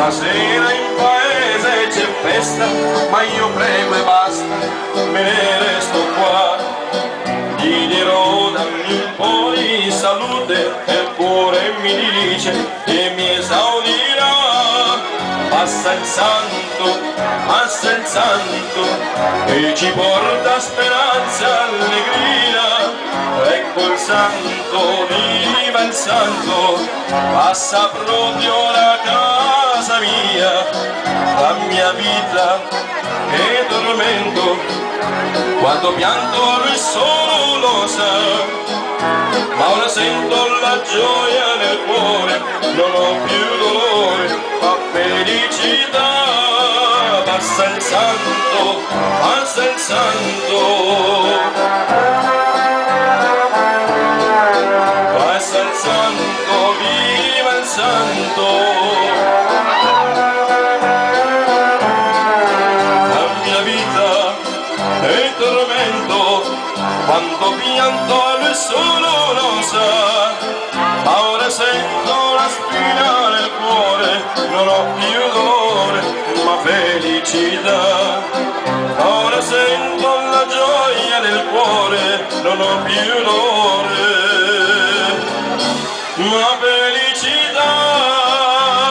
Stasera in paese c'è festa, ma io prego e basta, me ne resto qua. Gli dirò dammi un po' di salute e il cuore mi dice che mi esaudirà. Passa il santo, passa il santo, e ci porta speranza, allegria. Ecco il santo, viva il santo, passa proprio la casa vita è tormento, quando pianto lui solo lo sa, ma ora sento la gioia nel cuore, non ho più dolore, ma felicità, passa il santo, passa il santo. Passa il santo, viva quanto pianto solo lo sa. Ora sento la spina nel cuore, non ho più dolore, ma felicità. Ora sento la gioia nel cuore, non ho più dolore, ma felicità.